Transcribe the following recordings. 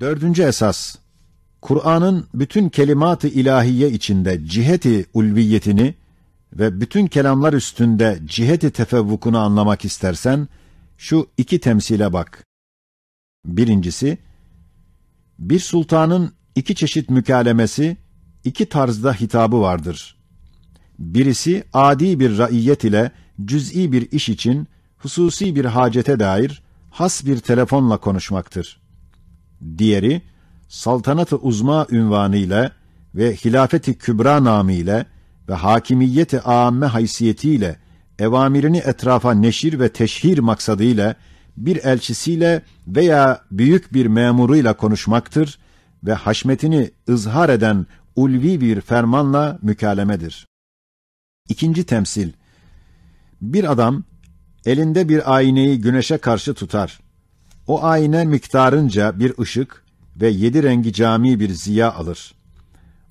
Dördüncü esas, Kur'an'ın bütün kelimat-ı ilahiye içinde ciheti ulviyetini ve bütün kelamlar üstünde ciheti tefevvukunu anlamak istersen, şu iki temsile bak. Birincisi, bir sultanın iki çeşit mükalemesi, iki tarzda hitabı vardır. Birisi adi bir raiyet ile cüz'i bir iş için hususi bir hacete dair has bir telefonla konuşmaktır. Diğeri saltanat-ı uzma ünvanıyla ve hilafeti kübra namıyla ve hakimiyeti âme haysiyetiyle evamirini etrafa neşir ve teşhir maksadıyla bir elçisiyle veya büyük bir memuruyla konuşmaktır ve haşmetini ızhar eden ulvi bir fermanla mükalemedir. İkinci temsil Bir adam elinde bir ayneyi güneşe karşı tutar. O ayna miktarınca bir ışık ve yedi rengi cami bir ziya alır.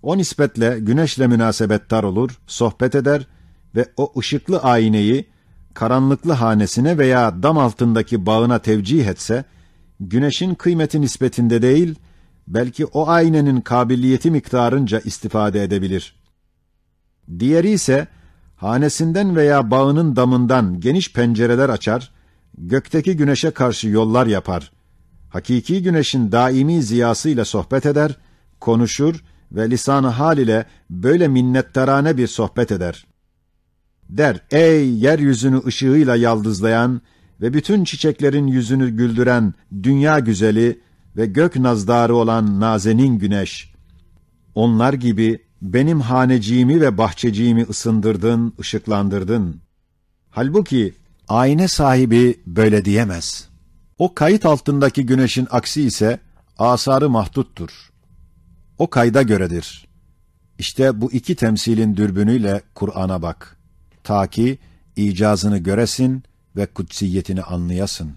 O nispetle güneşle münasebettar olur, sohbet eder ve o ışıklı ayneyi karanlıklı hanesine veya dam altındaki bağına tevcih etse, güneşin kıymeti nispetinde değil, belki o aynenin kabiliyeti miktarınca istifade edebilir. Diğeri ise, hanesinden veya bağının damından geniş pencereler açar, gökteki güneşe karşı yollar yapar. Hakiki güneşin daimi ziyasıyla sohbet eder, konuşur ve lisan-ı hal ile böyle minnettarane bir sohbet eder. Der, ey yeryüzünü ışığıyla yaldızlayan ve bütün çiçeklerin yüzünü güldüren dünya güzeli ve gök nazdarı olan nazenin güneş. Onlar gibi benim haneciğimi ve bahçeciğimi ısındırdın, ışıklandırdın. Halbuki ayna sahibi böyle diyemez. O kayıt altındaki güneşin aksi ise asarı mahduttur. O kayda göredir. İşte bu iki temsilin dürbünüyle Kur'an'a bak. Ta ki icazını göresin ve kutsiyetini anlayasın.